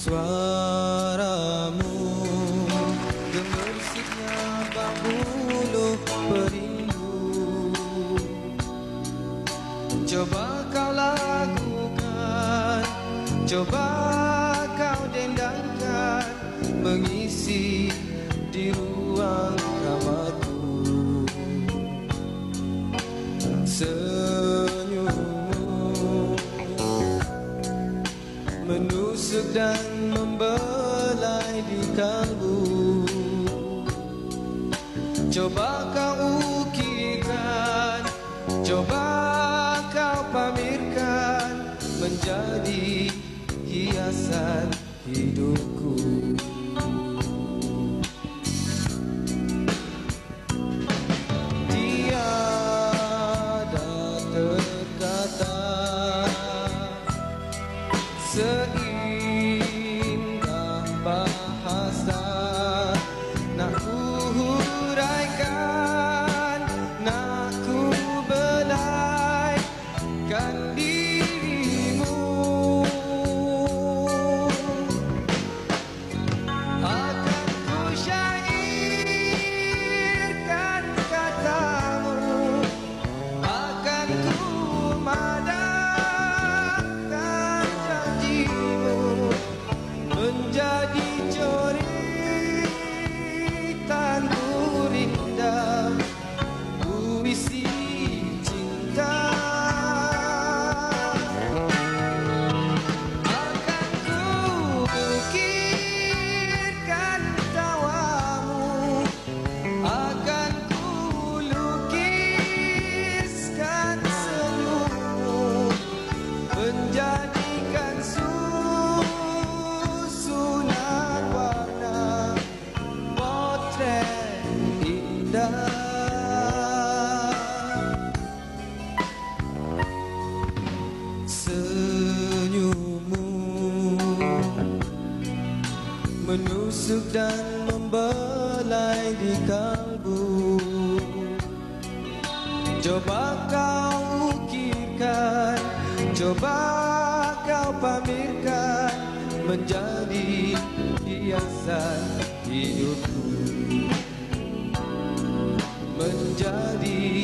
Suaramu Gemersiknya bulu perindu. Coba kau lakukan Coba kau dendangkan Mengisi di ruang kamarku Dan membelai di kalbu. Coba kau ukirkan Coba kau pamerkan Menjadi hiasan hidupku. Tiada terkata Seindah akan Menusuk dan membelai di kalbu. Coba kau ukirkan Coba kau pamerkan Menjadi hiasan hidupku Menjadi